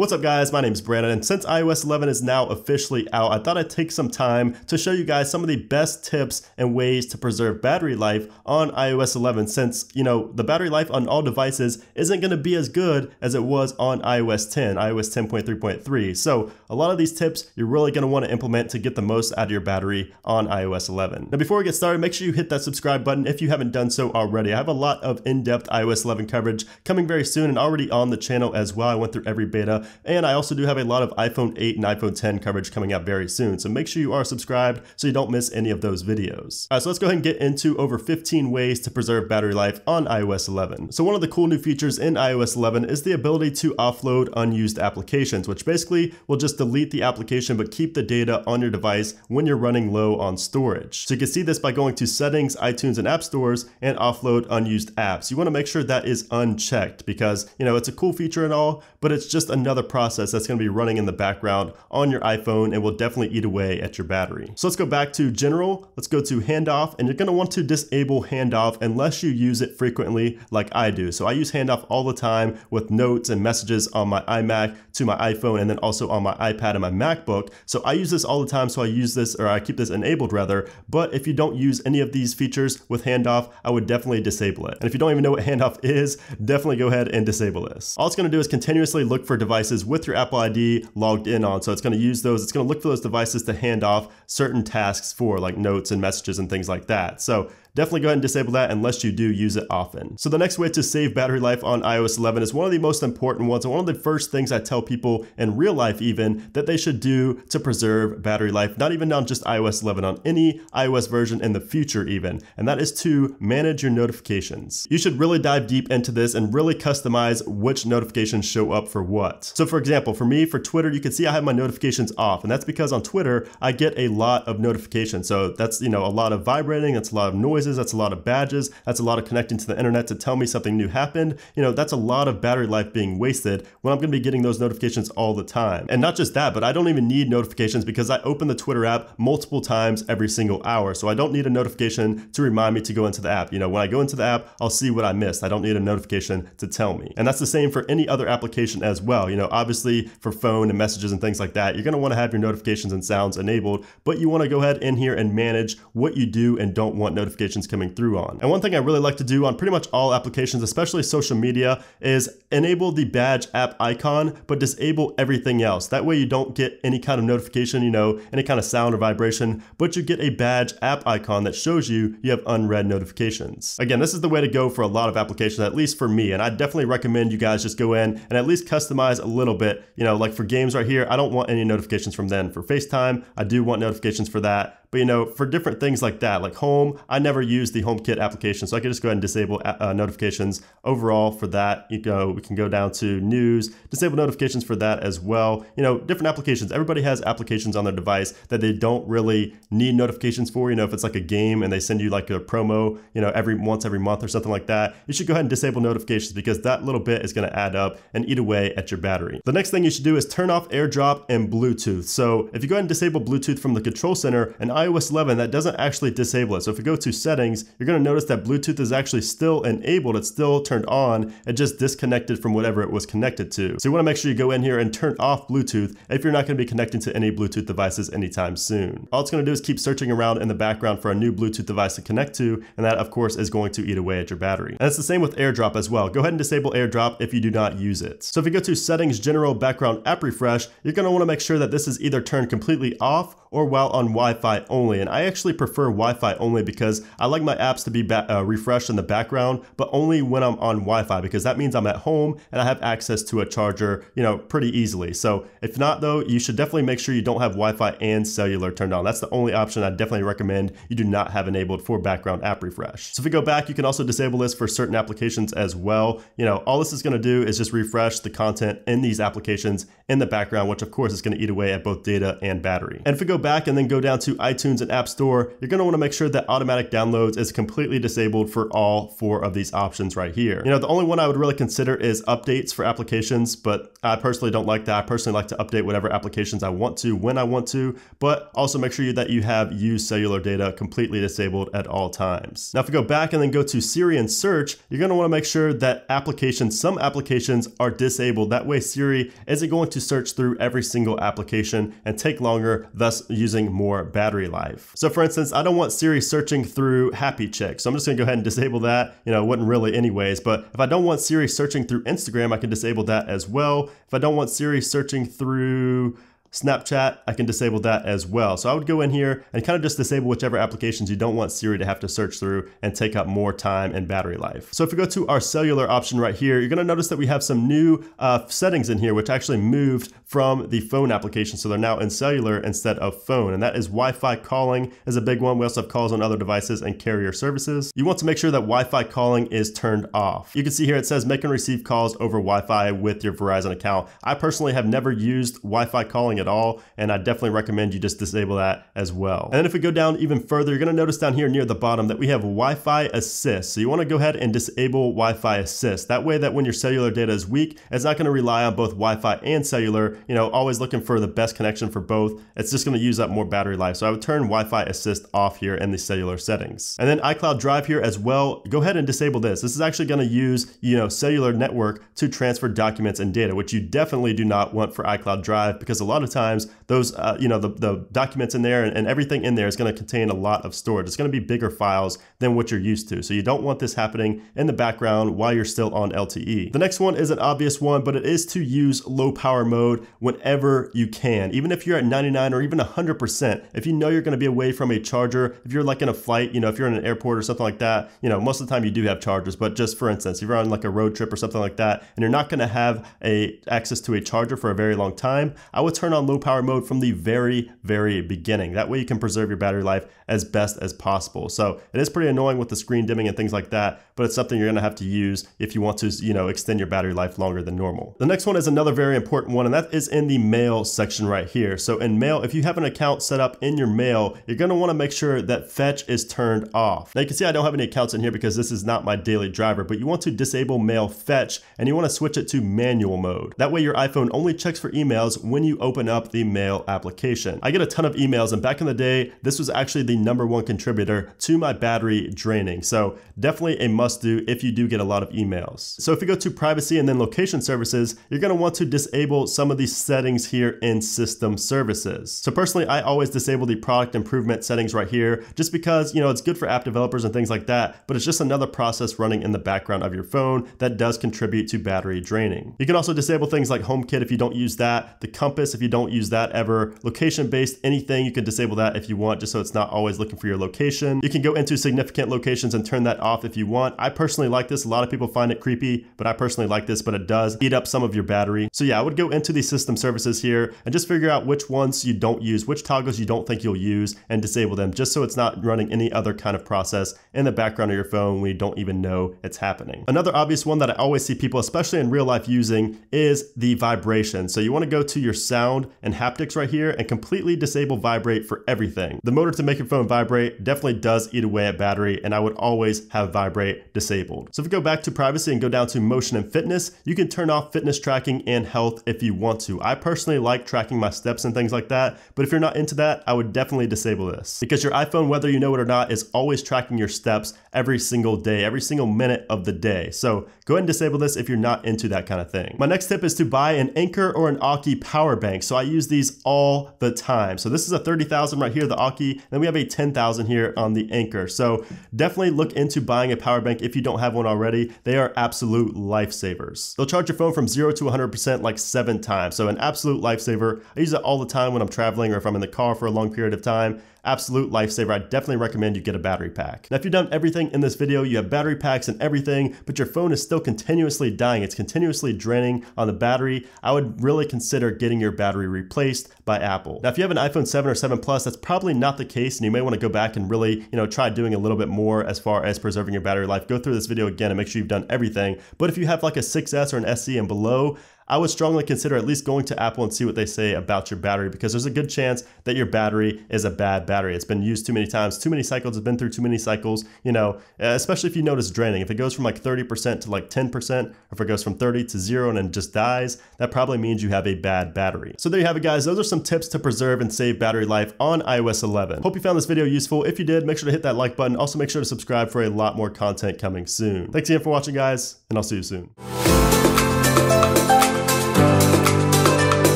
What's up guys, my name is Brandon and since iOS 11 is now officially out, I thought I'd take some time to show you guys some of the best tips and ways to preserve battery life on iOS 11 since, you know, the battery life on all devices isn't going to be as good as it was on iOS 10, iOS 10.3.3. So a lot of these tips you're really going to want to implement to get the most out of your battery on iOS 11. Now before we get started, make sure you hit that subscribe button if you haven't done so already. I have a lot of in-depth iOS 11 coverage coming very soon and already on the channel as well. I went through every beta and I also do have a lot of iPhone 8 and iPhone 10 coverage coming out very soon. So make sure you are subscribed so you don't miss any of those videos. All right, so let's go ahead and get into over 15 ways to preserve battery life on iOS 11. So one of the cool new features in iOS 11 is the ability to offload unused applications, which basically will just delete the application but keep the data on your device when you're running low on storage. So you can see this by going to settings, iTunes and app stores and offload unused apps. You wanna make sure that is unchecked because, you know, it's a cool feature and all, but it's just another process process that's going to be running in the background on your iPhone and will definitely eat away at your battery. So let's go back to general. Let's go to handoff and you're going to want to disable handoff unless you use it frequently like I do. So I use handoff all the time with notes and messages on my iMac to my iPhone and then also on my iPad and my MacBook. So I use this all the time. So I use this or I keep this enabled rather. But if you don't use any of these features with handoff, I would definitely disable it. And if you don't even know what handoff is, definitely go ahead and disable this. All it's going to do is continuously look for devices with your Apple ID logged in on. So it's going to use those, it's going to look for those devices to hand off certain tasks for like notes and messages and things like that. So definitely go ahead and disable that unless you do use it often. So the next way to save battery life on iOS 11 is one of the most important ones and one of the first things I tell people in real life even that they should do to preserve battery life, not even on just iOS 11, on any iOS version in the future even, and that is to manage your notifications. You should really dive deep into this and really customize which notifications show up for what. So for example, for me, for Twitter, you can see I have my notifications off, and that's because on Twitter, I get a lot of notifications. So that's, you know, a lot of vibrating, that's a lot of noise noises, that's a lot of badges, that's a lot of connecting to the internet to tell me something new happened. You know, that's a lot of battery life being wasted when I'm gonna be getting those notifications all the time. And not just that, but I don't even need notifications because I open the Twitter app multiple times every single hour. So I don't need a notification to remind me to go into the app. You know, when I go into the app, I'll see what I missed. I don't need a notification to tell me. And that's the same for any other application as well. You know, obviously for phone and messages and things like that, you're gonna wanna have your notifications and sounds enabled, but you wanna go ahead in here and manage what you do and don't want notifications notifications coming through on. And one thing I really like to do on pretty much all applications, especially social media, is enable the badge app icon, but disable everything else. That way you don't get any kind of notification, you know, any kind of sound or vibration, but you get a badge app icon that shows you you have unread notifications. Again, this is the way to go for a lot of applications, at least for me. And I definitely recommend you guys just go in and at least customize a little bit. You know, like for games right here, I don't want any notifications from them. For FaceTime, I do want notifications for that. But you know, for different things like that, like home, I never use the HomeKit application, so I can just go ahead and disable uh, uh, notifications overall for that. You know, we can go down to news, disable notifications for that as well. You know, different applications. Everybody has applications on their device that they don't really need notifications for. You know, if it's like a game and they send you like a promo, you know, every once every month or something like that, you should go ahead and disable notifications because that little bit is going to add up and eat away at your battery. The next thing you should do is turn off AirDrop and Bluetooth. So if you go ahead and disable Bluetooth from the control center and iOS 11, that doesn't actually disable it. So if you go to settings, you're gonna notice that Bluetooth is actually still enabled. It's still turned on. It just disconnected from whatever it was connected to. So you wanna make sure you go in here and turn off Bluetooth if you're not gonna be connecting to any Bluetooth devices anytime soon. All it's gonna do is keep searching around in the background for a new Bluetooth device to connect to, and that of course is going to eat away at your battery. And it's the same with AirDrop as well. Go ahead and disable AirDrop if you do not use it. So if you go to settings, general, background app refresh, you're gonna wanna make sure that this is either turned completely off or while on Wi-Fi only. And I actually prefer Wi-Fi only because I like my apps to be uh, refreshed in the background, but only when I'm on Wi-Fi because that means I'm at home and I have access to a charger, you know, pretty easily. So if not though, you should definitely make sure you don't have Wi-Fi and cellular turned on. That's the only option I definitely recommend you do not have enabled for background app refresh. So if we go back, you can also disable this for certain applications as well. You know, all this is gonna do is just refresh the content in these applications in the background, which of course is gonna eat away at both data and battery. And if we go back and then go down to iTunes and App Store, you're want to make sure that automatic downloads is completely disabled for all four of these options right here. You know, the only one I would really consider is updates for applications, but I personally don't like that. I personally like to update whatever applications I want to when I want to, but also make sure that you have use cellular data completely disabled at all times. Now, if you go back and then go to Siri and search, you're want to make sure that applications, some applications are disabled. That way Siri isn't going to search through every single application and take longer, thus using more battery life. So for instance, I don't want Siri searching through Happy Chick. So I'm just gonna go ahead and disable that. You know, it wouldn't really anyways, but if I don't want Siri searching through Instagram, I can disable that as well. If I don't want Siri searching through Snapchat, I can disable that as well. So I would go in here and kind of just disable whichever applications you don't want Siri to have to search through and take up more time and battery life. So if we go to our cellular option right here, you're gonna notice that we have some new uh, settings in here, which actually moved from the phone application. So they're now in cellular instead of phone. And that is Wi-Fi calling is a big one. We also have calls on other devices and carrier services. You want to make sure that Wi-Fi calling is turned off. You can see here it says make and receive calls over Wi-Fi with your Verizon account. I personally have never used Wi-Fi calling at all, and I definitely recommend you just disable that as well. And then if we go down even further, you're gonna notice down here near the bottom that we have Wi-Fi assist. So you wanna go ahead and disable Wi-Fi assist. That way that when your cellular data is weak, it's not gonna rely on both Wi-Fi and cellular, you know, always looking for the best connection for both. It's just gonna use up more battery life. So I would turn Wi-Fi assist off here in the cellular settings. And then iCloud Drive here as well, go ahead and disable this. This is actually gonna use, you know, cellular network to transfer documents and data, which you definitely do not want for iCloud Drive because a lot of times those, uh, you know, the, the documents in there and, and everything in there is going to contain a lot of storage. It's going to be bigger files than what you're used to. So you don't want this happening in the background while you're still on LTE. The next one is an obvious one, but it is to use low power mode whenever you can. Even if you're at 99 or even 100%, if you know you're going to be away from a charger, if you're like in a flight, you know, if you're in an airport or something like that, you know, most of the time you do have chargers, but just for instance, if you're on like a road trip or something like that, and you're not going to have a access to a charger for a very long time, I would turn on low power mode from the very, very beginning. That way you can preserve your battery life as best as possible. So it is pretty annoying with the screen dimming and things like that, but it's something you're gonna have to use if you want to, you know, extend your battery life longer than normal. The next one is another very important one, and that is in the mail section right here. So in mail, if you have an account set up in your mail, you're gonna wanna make sure that fetch is turned off. Now you can see I don't have any accounts in here because this is not my daily driver, but you want to disable mail fetch and you wanna switch it to manual mode. That way your iPhone only checks for emails when you open up the mail application. I get a ton of emails and back in the day, this was actually the number one contributor to my battery draining. So definitely a must do if you do get a lot of emails. So if you go to privacy and then location services, you're gonna want to disable some of these settings here in system services. So personally, I always disable the product improvement settings right here, just because, you know, it's good for app developers and things like that, but it's just another process running in the background of your phone that does contribute to battery draining. You can also disable things like HomeKit if you don't use that, the compass if you don't use that ever, location based anything, you can disable that if you want, just so it's not always looking for your location. You can go into significant locations and turn that off if you want. I personally like this. A lot of people find it creepy, but I personally like this, but it does eat up some of your battery. So yeah, I would go into the system services here and just figure out which ones you don't use, which toggles you don't think you'll use and disable them just so it's not running any other kind of process in the background of your phone when you don't even know it's happening. Another obvious one that I always see people, especially in real life using is the vibration. So you wanna go to your sound and haptics right here and completely disable vibrate for everything. The motor to make your phone vibrate definitely does eat away at battery and I would always have vibrate disabled. So if we go back to privacy and go down to motion and fitness, you can turn off fitness tracking and health if you want to. I personally like tracking my steps and things like that, but if you're not into that, I would definitely disable this because your iPhone, whether you know it or not, is always tracking your steps every single day, every single minute of the day. So go ahead and disable this if you're not into that kind of thing. My next tip is to buy an Anker or an Aukey power bank. So I use these all the time. So this is a 30,000 right here, the Aukey, then we have a 10,000 here on the Anker. So definitely look into buying a power bank if you don't have one already. They are absolute lifesavers. They'll charge your phone from zero to 100% like seven times. So an absolute lifesaver. I use it all the time when I'm traveling or if I'm in the car for a long period of time absolute lifesaver. I definitely recommend you get a battery pack. Now, if you've done everything in this video, you have battery packs and everything, but your phone is still continuously dying. It's continuously draining on the battery. I would really consider getting your battery replaced by Apple. Now, if you have an iPhone 7 or 7 Plus, that's probably not the case, and you may want to go back and really, you know, try doing a little bit more as far as preserving your battery life. Go through this video again and make sure you've done everything. But if you have like a 6S or an SE and below, I would strongly consider at least going to Apple and see what they say about your battery because there's a good chance that your battery is a bad battery. It's been used too many times, too many cycles, it's been through too many cycles, you know, especially if you notice draining. If it goes from like 30% to like 10%, or if it goes from 30 to zero and then just dies, that probably means you have a bad battery. So there you have it guys. Those are some tips to preserve and save battery life on iOS 11. Hope you found this video useful. If you did, make sure to hit that like button. Also make sure to subscribe for a lot more content coming soon. Thanks again for watching guys, and I'll see you soon.